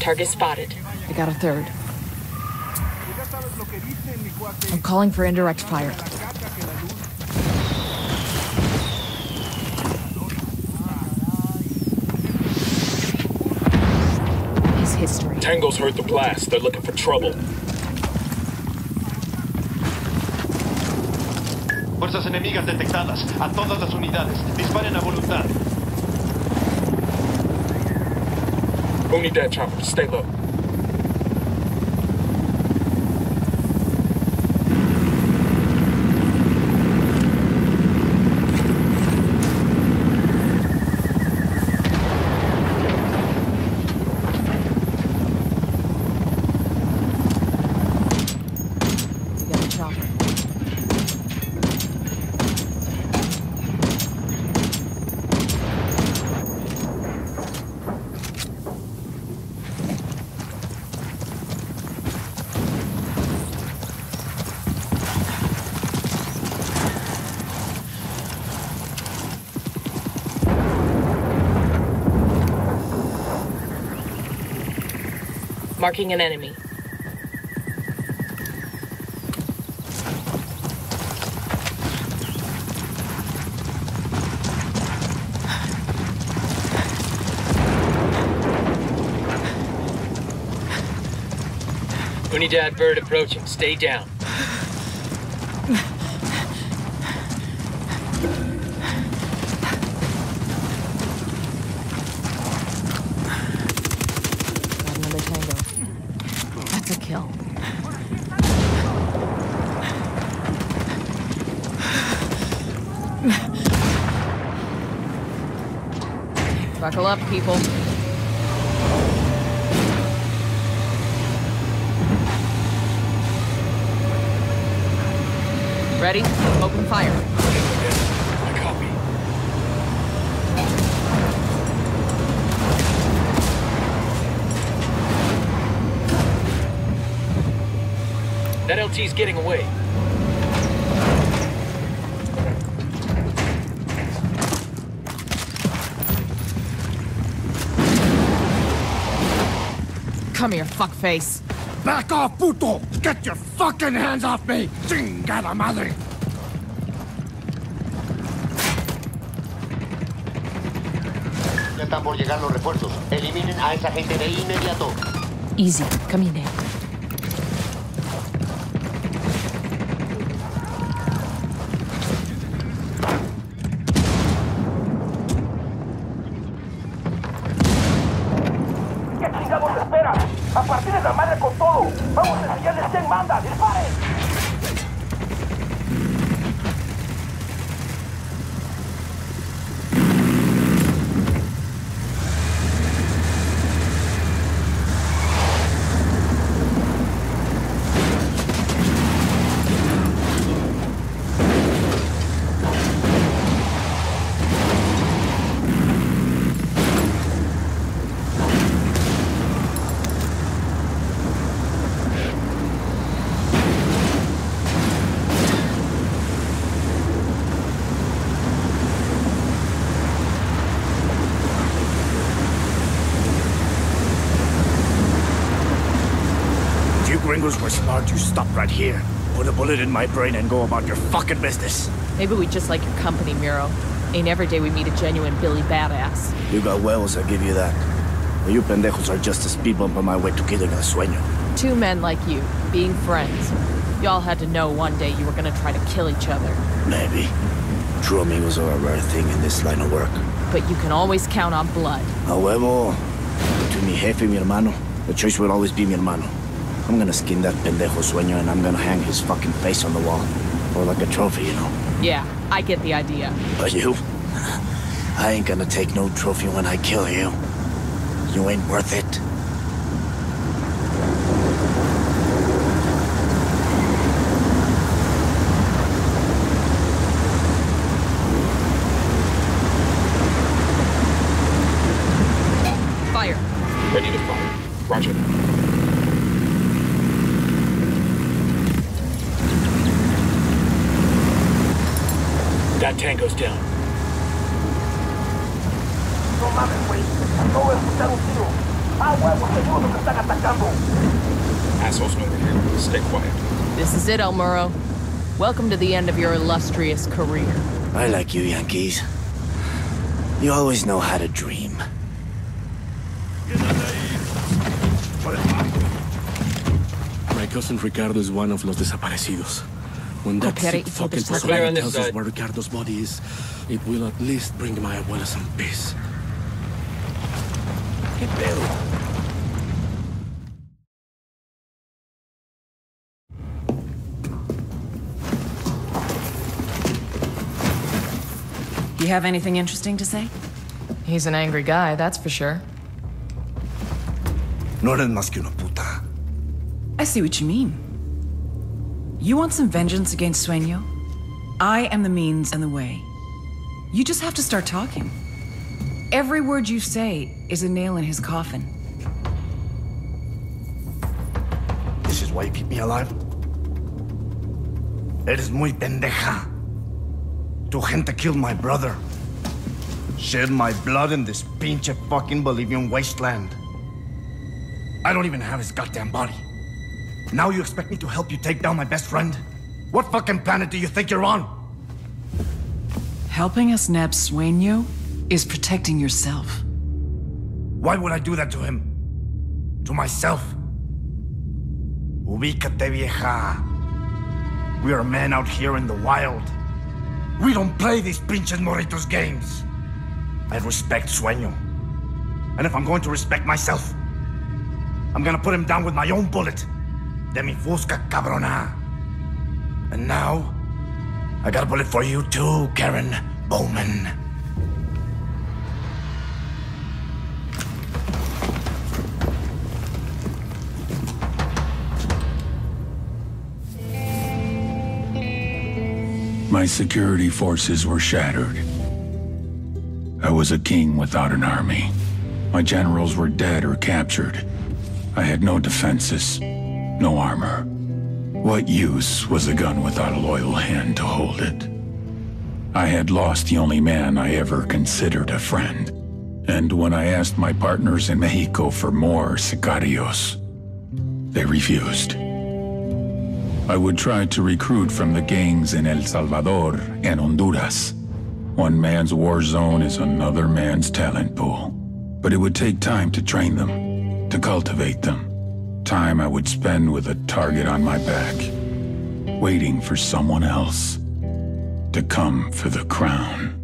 Target spotted. I got a third. I'm calling for indirect fire. His history. Tango's heard the blast. They're looking for trouble. Fuerzas enemigas detectadas. A todas las unidades. Disparen a voluntad. Unidad chopper, stay low. Marking an enemy. Unidad bird approaching. Stay down. Kill. Buckle up, people. Ready? Open fire. That LT's getting away. Come here, fuckface. Back off, puto! Get your fucking hands off me! Chingada madre! Ya están por llegar los refuerzos. Eliminen a esa gente de inmediato. Easy. Camine. Vamos a enseñarles quién manda. ¡Disparen! Were smart, you stop right here. Put a bullet in my brain and go about your fucking business. Maybe we just like your company, Miro. Ain't every day we meet a genuine Billy badass. You got wells, I give you that. But you pendejos are just a speed bump on my way to killing a sueño. Two men like you, being friends. Y'all had to know one day you were gonna try to kill each other. Maybe. True amigos are a rare thing in this line of work. But you can always count on blood. A huevo. Between mi jefe mi hermano, the choice will always be mi hermano. I'm gonna skin that pendejo sueño and I'm gonna hang his fucking face on the wall. Or like a trophy, you know. Yeah, I get the idea. But you? I ain't gonna take no trophy when I kill you. You ain't worth it. That tango's down. No mames, güey. Acabo de escuchar un tiro. A huevo, seguro nos están atacando. Assholes know we're here. Stay quiet. This is it, El Muro. Welcome to the end of your illustrious career. I like you, Yankees. You always know how to dream. My cousin Ricardo is one of los desaparecidos. When that sick fucking protestar. Clear on Pozole this tells us where Ricardo's body is, it will at least bring my abuela some peace. ¿Qué pedo? You have anything interesting to say? He's an angry guy, that's for sure. No eres más que una puta. I see what you mean. You want some vengeance against Sueño? I am the means and the way. You just have to start talking. Every word you say is a nail in his coffin. This is why you keep me alive. Eres muy pendeja. Tu gente killed my brother. Shed my blood in this pinche fucking Bolivian wasteland. I don't even have his goddamn body. Now you expect me to help you take down my best friend? What fucking planet do you think you're on? Helping us nab Sueño is protecting yourself. Why would I do that to him? To myself? Ubícate, vieja. We are men out here in the wild. We don't play these pinches morritos games. I respect Sueño. And if I'm going to respect myself, I'm gonna put him down with my own bullet. De mi fusca cabrona. And now, I got a bullet for you too, Karen Bowman. My security forces were shattered. I was a king without an army. My generals were dead or captured. I had no defenses, no armor. What use was a gun without a loyal hand to hold it? I had lost the only man I ever considered a friend. And when I asked my partners in Mexico for more sicarios, they refused. I would try to recruit from the gangs in El Salvador and Honduras. One man's war zone is another man's talent pool. But it would take time to train them, to cultivate them. Time I would spend with a target on my back, waiting for someone else to come for the crown.